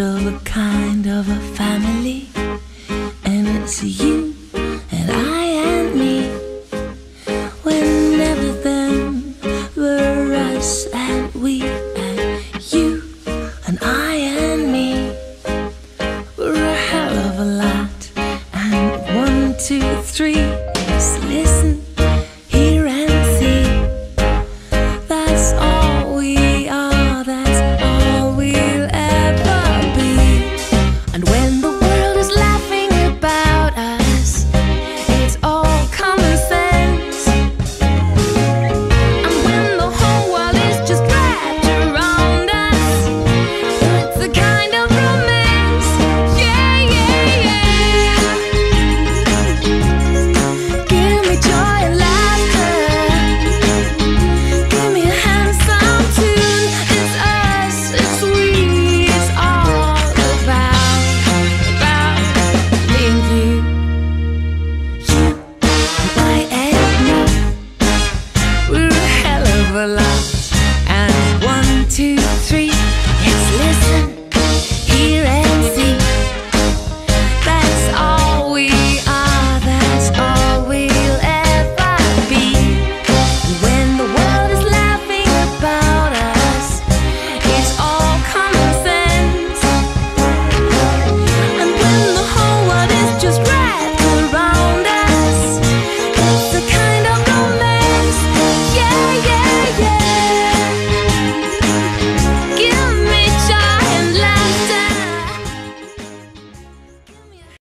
of a kind of a family. And it's you and I and me. Whenever them were us and we and you and I and me. We're a hell of a lot. And one, two, three, just listen.